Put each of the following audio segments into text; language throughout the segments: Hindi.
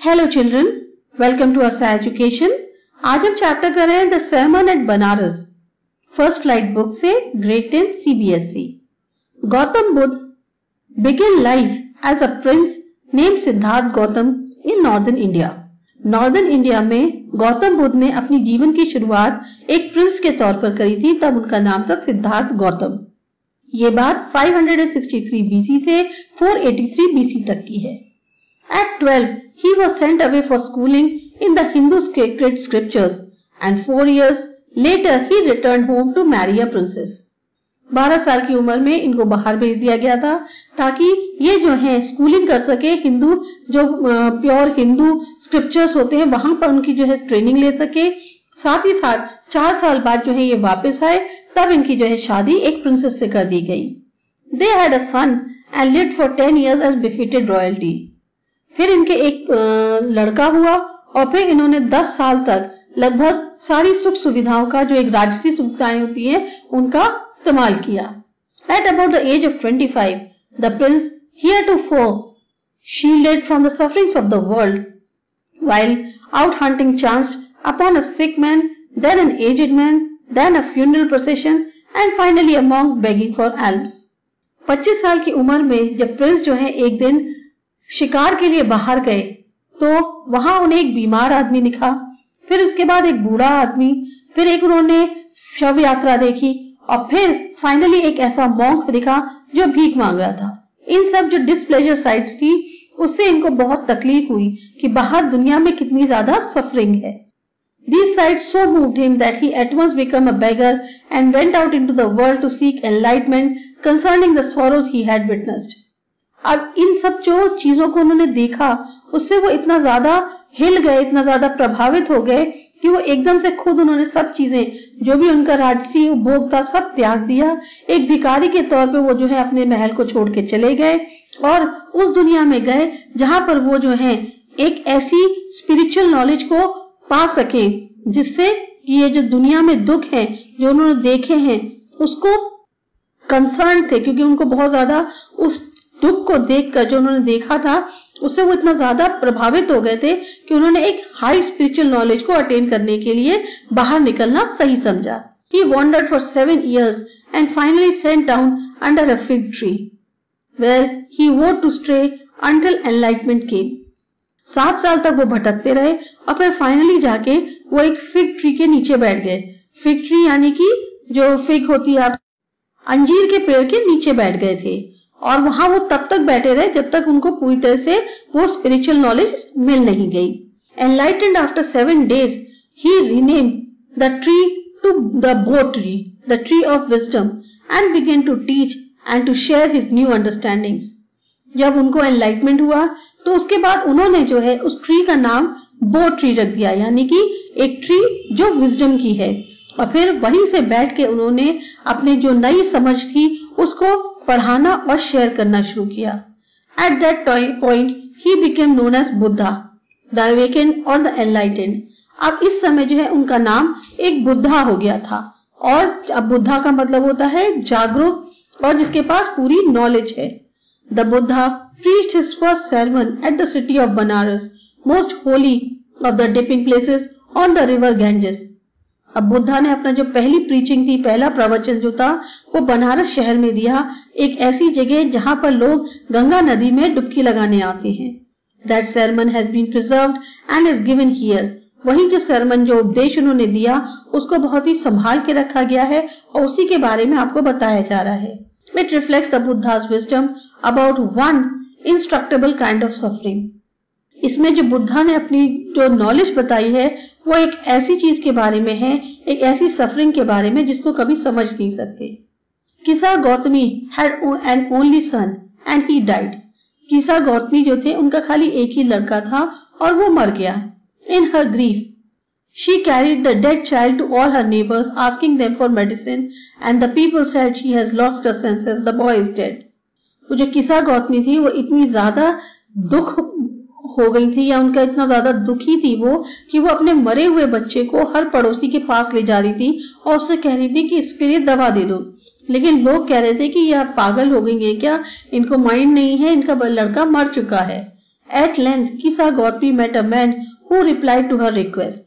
Hello children welcome to Asa education आज हम चैप्टर कर रहे हैं the sermon at Banaras first light book से grade ten CBSE Gautam Buddha begin life as a prince name Siddhartha Gautam in northern India northern India में गौतम बुद्ध ने अपनी जीवन की शुरुआत एक प्रिंस के तौर पर करी थी, तब उनका नाम था सिद्धार्थ गौतम ये बात 563 बीसी से 483 बीसी तक की है। At 12, he was sent away for schooling in the Hindu sacred scriptures. And four years later he returned home to marry a princess. 12 साल की उम्र में इनको बाहर भेज दिया गया था ताकि ये जो है स्कूलिंग कर सके हिंदू जो प्योर हिंदू स्क्रिप्चर्स होते हैं वहाँ पर उनकी जो है ट्रेनिंग ले सके। साथ ही साथ चार साल बाद जो है ये वापस आए तब इनकी जो है शादी एक प्रिंसेस से कर दी गई। They had a son and lived for ten years as befitted royalty फिर इनके एक लड़का हुआ और फिर इन्होंने 10 साल तक लगभग सारी सुख सुविधाओं का जो एक राजसी सुविधाएँ होती है, उनका इस्तेमाल किया। At about the age of 25 five the prince here though shielded from the sufferings of the world while out hunting chance upon a sick man then an aged man then a funeral procession and finally among begging for alm पच्चीस साल की उम्र में जब प्रिंस जो है, एक दिन शिकार के लिए बाहर गए तो वहाँ उन्हें एक बीमार आदमी दिखा। फिर उसके बाद एक बूढ़ा आदमी, फिर एक उन्होंने शव यात्रा देखी और फिर फाइनली एक ऐसा मॉन्क दिखा जो भीख मांग रहा था। इन सब जो डिस्प्लेजर साइट्स थी, उससे इनको बहुत तकलीफ़ हुई कि बाहर दुनिया में कितनी ज़्यादा सफरिंग है। These sights so moved him that he at once became a beggar and went out into the world to seek enlightenment concerning the sorrows he had witnessed. अब इन सब जो चीज़ों को उन्होंने देखा, उससे वो इतना ज़्यादा हिल गए, इतना ज़्यादा प्रभावित हो गए कि वो एकदम से खुद उन्होंने सब चीज़ें, जो भी उनका राजसी उपभोग था सब त्याग दिया। एक भिकारी के तौर पे वो जो है अपने महल को छोड़ के चले गए और उस दुनिया में गए जहाँ पर वो जो है एक ऐसी स्पिरिचुअल नॉलेज को पा सके, जिससे ये जो दुनिया में दुख है, जो उन्होंने देखे हैं, उसको कंसर्न थे, क्योंकि उनको बहुत ज़्यादा उस दुख को देखकर जो उन्होंने देखा था उससे वो इतना ज़्यादा प्रभावित हो गए थे कि उन्होंने एक हाई स्पिरिचुअल नॉलेज को अटेन करने के लिए बाहर निकलना सही समझा। He wandered for seven years and finally sat down under a fig tree, where he vowed to stray until enlightenment came. सात साल तक वो भटकते रहे और फिर फाइनली जाके वो एक फिग ट्री के नीचे बैठ गए। फिग ट्री यानी कि जो फिग होती है अंजीर के पेड़ के नीचे बैठ गए थे। और वहाँ वो तब तक बैठे रहे जब तक उनको पूरी तरह से वो स्पिरिचुअल नॉलेज मिल नहीं गई। Enlightened after seven days he rename the tree to the bo tree the tree of wisdom and began to teach and to share his new understanding जब उनको एनलाइटमेंट हुआ तो उसके बाद उन्होंने जो है, उस ट्री का नाम बो ट्री रख दिया, यानी कि एक ट्री जो विजडम की है। और फिर वहीं से बैठ के उन्होंने अपने जो नई समझ थी, उसको पढ़ाना और शेयर करना शुरू किया। At that point he became known as Buddha the और द अब इस समय जो है उनका नाम एक बुद्धा हो गया था। और अब बुद्धा का मतलब होता है जागरूक और जिसके पास पूरी नॉलेज है। The Buddha his first sermon at the city of Banaras, most holy of the dipping places on the river Ganges. अब बुद्धा ने अपना जो पहली प्रीचिंग थी, पहला प्रवचन जो था, वो बनारस शहर में दिया। एक ऐसी जगह जहाँ पर लोग गंगा नदी में डुबकी लगाने आते हैं। That sermon has been preserve and is given here वही जो सरमन जो उपदेश उन्होंने दिया, उसको बहुत ही संभाल के रखा गया है और उसी के बारे में आपको बताया जा रहा है। It reflects the Buddha's wisdom about one instructable kind of suffering इसमें जो बुद्धा ने अपनी जो नॉलेज बताई है वो एक ऐसी चीज़ के बारे में है एक ऐसी सफरिंग के बारे में जिसको कभी समझ नहीं सकते Kisa Gautami had an only son and he died Kisa Gautami जो थे उनका खाली एक ही लड़का था और वो मर गया in her grief She carried the dead child to all her neighbors, asking them for medicine, and the people said she has lost her senses. The boy is dead. वो जो किसा गौतमी थी वो इतनी ज़्यादा दुख हो गई थी या उनका इतना ज़्यादा दुखी थी वो कि वो अपने मरे हुए बच्चे को हर पड़ोसी के पास ले जा रही थी और उससे कह रही थी कि इसके लिए दवा दे दो। लेकिन लोग कह रहे थे कि यह पागल हो गई है क्या? इनको माइंड नहीं है इनका लड़का मर चुका है। At length, Kisa Gautami met a man who replied to her request.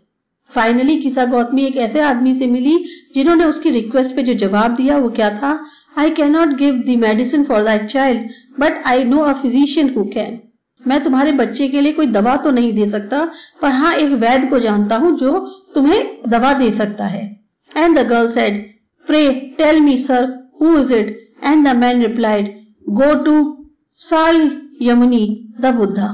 Finally Kisa Gautami एक ऐसे आदमी से मिली जिन्होंने उसकी रिक्वेस्ट पे जो जवाब दिया वो क्या था? I can not give the medicine for that child but I know a physician who can मैं तुम्हारे बच्चे के लिए कोई दवा तो नहीं दे सकता, पर हाँ एक वैद्य को जानता हूँ जो तुम्हें दवा दे सकता है। And the girl said pray tell me sir who is it and the man replied go to Sakyamuni the Buddha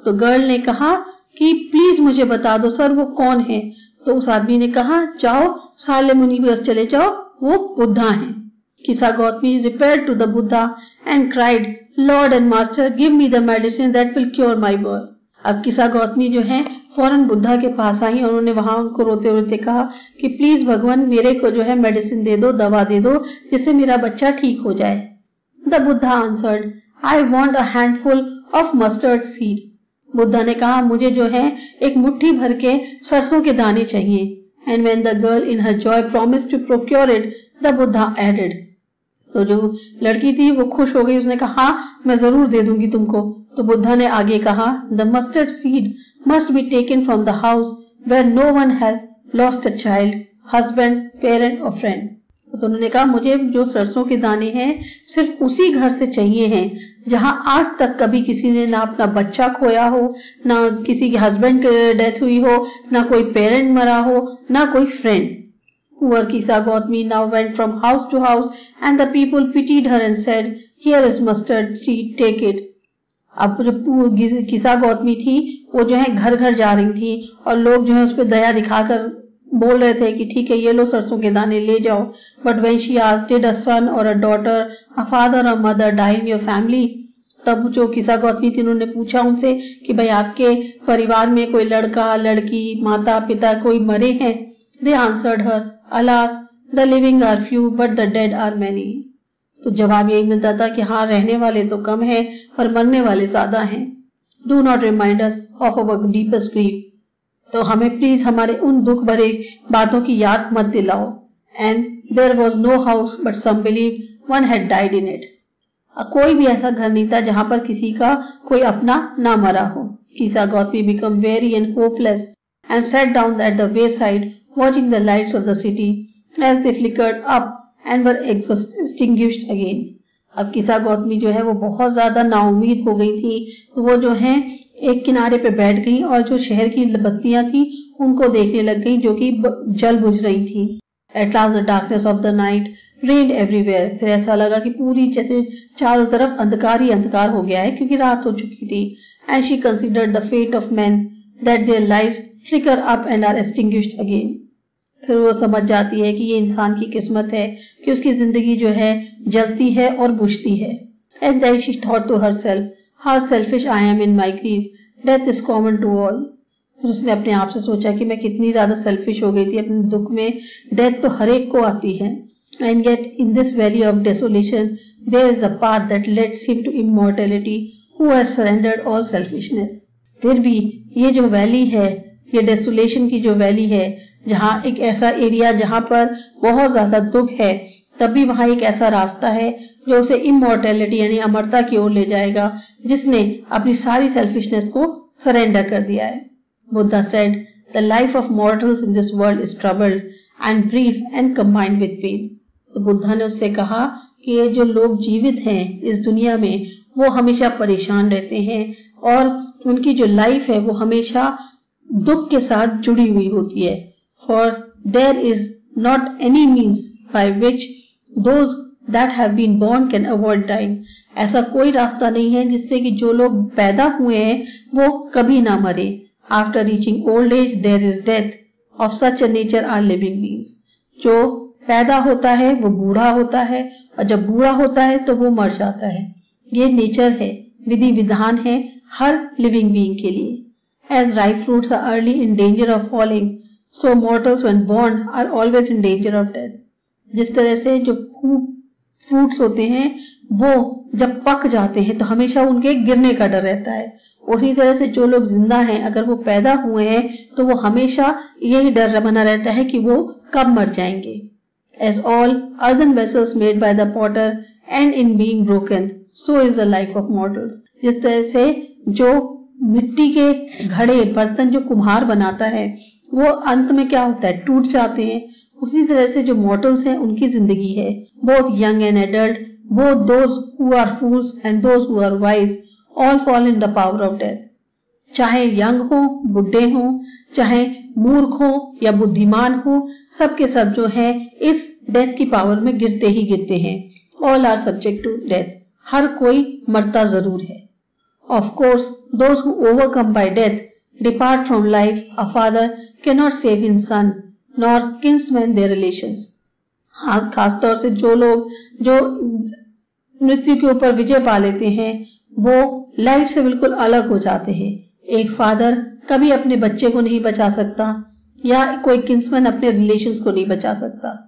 तो गर्ल ने कहा कि प्लीज़ मुझे बता दो सर वो कौन है? तो उस आदमी ने कहा, जाओ, साले मुनि चले जाओ, वो बुद्धा हैं। Kisa Gautami repair to the Buddha and cried lord and master give me the medicine that will cure my boy अब किसा गौतमी जो है, फ़ौरन बुद्धा के पास आई और उन्होंने वहाँ उनको रोते रोते कहा कि प्लीज़ भगवान, मेरे को जो है मेडिसिन दे दो, दवा दे दो, जिससे मेरा बच्चा ठीक हो जाए. The Buddha answered I want a handful of mustard seed Buddha ने कहा, मुझे जो है एक मुट्ठी भर के सरसों के दाने चाहिए. And when the girl in her joy promise to procure it the Buddha added तो जो लड़की थी, वो खुश हो गई। उसने कहा हाँ मैं ज़रूर दे दूँगी तुमको। तो बुद्धा ने आगे कहा the mustard seed must be taken from the house where no one has lost a child husband parent or friend तो उन्होंने कहा, मुझे जो सरसों के दाने हैं, सिर्फ़ उसी घर से चाहिए हैं, जहाँ आज तक कभी किसी ने ना अपना बच्चा खोया हो, ना किसी के हस्बैंड डेथ हुई हो, ना कोई पेरेंट मरा हो, ना कोई friend Poor Kisa Gautami now went from house to house and the people pitied her and said, Here is mustard seed, take it. अब जो किसा गौतमी थी वो जो है घर घर जा रही थी और लोग जो है उस पर दया दिखाकर बोल रहे थे कि ठीक है ये लो सरसों के दाने ले जाओ. बट वेन शी आज did a son or a daughter a father or mother die in your family तब जो किसा गौतमी थी उन्होंने पूछा उनसे कि भाई आपके परिवार में कोई लड़का लड़की माता पिता कोई मरे हैं? They answered her alas the living are few but the dead are many तो जवाब यही मिलता था कि हाँ रहने वाले तो कम है, पर मरने वाले ज़्यादा हैं। Do not remind us of our deepest grief तो हमें प्लीज़ हमारे उन दुख भरे बातों की याद मत दिलाओ। And there was no house but some beloved one had died in it कोई भी ऐसा घर नहीं था जहाँ पर किसी का कोई अपना ना मरा हो। Kisa Gautami become weary and hopeless and sat down at the way watching the lights of the city as they flickered up and were extinguished again अब किसा गौतमी जो है वो बहुत ज़्यादा नाउमीद हो गई थी। तो वो जो है, एक किनारे पे बैठ गई और जो शहर की बत्तियाँ थी, उनको देखने लग गई जो कि जल बुझ रही थी। At last the darkness of the night reigned everywhere फिर ऐसा लगा कि पूरी जैसे चारों तरफ़ अंधकार ही अंधकार हो गया है, क्योंकि रात हो चुकी थी। And she consider the fate of man that their life flicker up and are extinguished again फिर वो समझ जाती है कि ये इंसान की किस्मत है, कि उसकी ज़िंदगी जो है, जलती है और बुझती है। And that she thought to herself how selfish I am in my grief death is common to all फिर उसने अपने आप से सोचा कि मैं कितनी ज़्यादा सेल्फिश हो गई थी अपने दुख में। डेथ तो हर एक को आती है। And yet in this valley of desolation there is the path that leads him to immortality who has surrendered all selfishness फिर भी ये जो वैली है, ये डेसोलेशन की जो वैली है जहाँ एक ऐसा एरिया जहाँ पर बहुत ज़्यादा दुख है तभी वहाँ एक ऐसा रास्ता है जो उसे इमोर्टेलिटी यानी अमरता की ओर ले जाएगा, जिसने अपनी सारी सेल्फिशनेस को सरेंडर कर दिया है। Buddha said the life of mortals in this world is troubled and brief and combined with pain तो बुद्धा ने उससे कहा कि ये जो लोग जीवित हैं इस दुनिया में, वो हमेशा परेशान रहते हैं और उनकी जो लाइफ है, वो हमेशा दुख के साथ जुड़ी हुई होती है। For there is not any means by which those that have been born can avoid dying ऐसा कोई रास्ता नहीं है जिससे कि जो लोग पैदा हुए हैं, वो कभी ना मरे। After reaching old age there is death of such a nature are living beings जो पैदा होता है, वो बूढ़ा होता है, और जब बूढ़ा होता है तो वो मर जाता है। ये नेचर है, विधि विधान है हर लिविंग बींग के लिए। As ripe fruits are early in danger of falling so mortals when born are always in danger of death जिस तरह से जो फ्रूट्स होते हैं, वो जब पक जाते हैं तो हमेशा उनके गिरने का डर रहता है। उसी तरह से जो लोग ज़िंदा हैं, अगर वो पैदा हुए हैं तो वो हमेशा यही डर बना रहता है कि वो कब मर जाएँगे। As all earthen vessels made by the potter end in being broken so is the life of mortals जिस तरह से जो मिट्टी के घड़े, बर्तन जो कुम्हार बनाता है वो अंत में क्या होता है? टूट जाते हैं। उसी तरह से जो मॉडल्स हैं, उनकी ज़िंदगी है। Both young and adult both those who are fools and those who are wise all fall in the power of death चाहे यंग हो, बुढ़े हो, चाहे मूर्ख हो या बुद्धिमान हो, सबके सब जो है, इस डेथ की पावर में गिरते ही गिरते हैं। All are subject to death हर कोई मरता ज़रूर है। Of course those who overcome by death depart from life a father cannot save his son nor kinsmen their relations खास खास तौर से जो लोग, जो मृत्यु के ऊपर विजय पा लेते हैं, वो लाइफ से बिल्कुल अलग हो जाते हैं। एक फादर कभी अपने बच्चे को नहीं बचा सकता, या कोई किन्समैन अपने रिलेशंस को नहीं बचा सकता।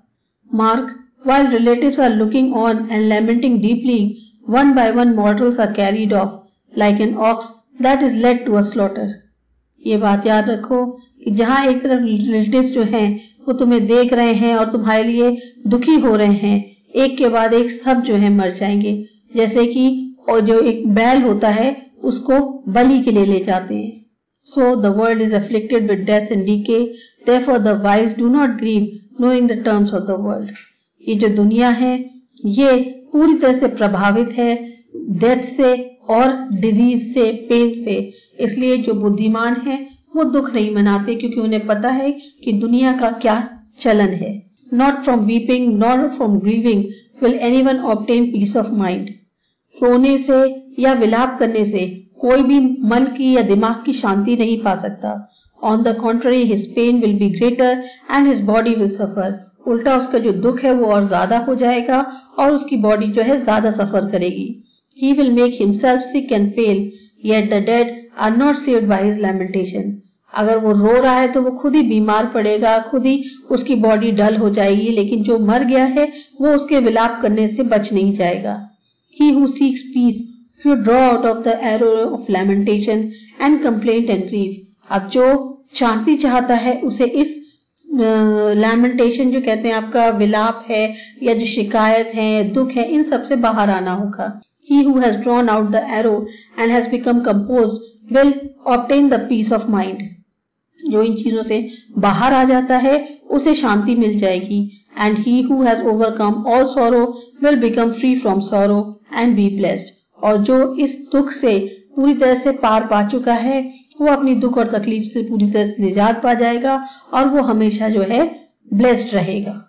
Mark while relatives are looking on and lamenting deeply, one by one mortals are carried off like an ox that is led to a slaughter. ये बात याद रखो जहाँ एक तरफ़ रिलेटिव जो हैं, वो तुम्हें देख रहे हैं और तुम्हारे लिए दुखी हो रहे हैं, एक के बाद एक सब जो है मर जाएँगे। जैसे कि और जो एक बैल होता है, उसको बलि के लिए ले जाते हैं। So the world is afflicted with death and decay therefore the wise do not grieve knowing the terms of the world ये जो दुनिया है, ये पूरी तरह से प्रभावित है डेथ से और डिज़ीज़ से पेन से। इसलिए जो बुद्धिमान है वो दुख नहीं मनाते क्योंकि उन्हें पता है कि दुनिया का क्या चलन है। Not from weeping not from grieving will anyone obtain peace of mind रोने से या विलाप करने से कोई भी मन की या दिमाग की शांति नहीं पा सकता। On the contrary his pain will be greater and his body will suffer उल्टा उसका जो दुख है वो और ज़्यादा हो जाएगा और उसकी बॉडी जो है ज़्यादा सफ़र करेगी। He will make himself sick and fail yet the dead are not saved by his lamentation अगर वो रो रहा है तो वो खुद ही बीमार पड़ेगा खुद ही उसकी बॉडी डल हो जाएगी लेकिन जो मर गया है वो उसके विलाप करने से बच नहीं जाएगा। He who seeks peace you draw out of the arrow of lamentation and complaint and grieve अब जो शांति चाहता है उसे इस लैमेंटेशन uh, जो कहते हैं आपका विलाप है या जो शिकायत है दुख है इन सबसे बाहर आना होगा। He who has drawn out the arrow and has become composed will obtain the peace of mind जो इन चीज़ों से बाहर आ जाता है, उसे शांति मिल जाएगी। And he who has overcome all sorrow will become free from sorrow and be blessed और जो इस दुख से पूरी तरह से पार पा चुका है, वो अपनी दुख और तकलीफ़ से पूरी तरह से निजात पा जाएगा और वो हमेशा जो है ब्लेस्ड रहेगा।